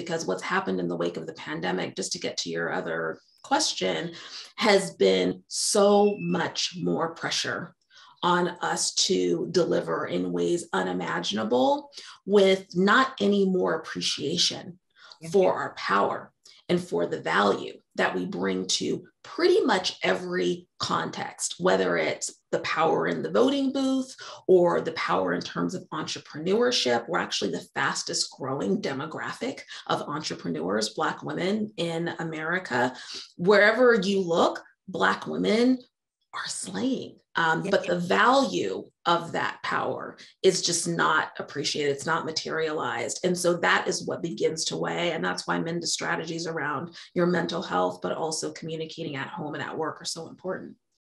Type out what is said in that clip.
because what's happened in the wake of the pandemic, just to get to your other question, has been so much more pressure on us to deliver in ways unimaginable with not any more appreciation for our power and for the value that we bring to pretty much every context, whether it's the power in the voting booth or the power in terms of entrepreneurship. We're actually the fastest growing demographic of entrepreneurs, Black women in America. Wherever you look, Black women are slaying. Um, but the value of that power is just not appreciated. It's not materialized. And so that is what begins to weigh. And that's why Minda's strategies around your mental health, but also communicating at home and at work are so important.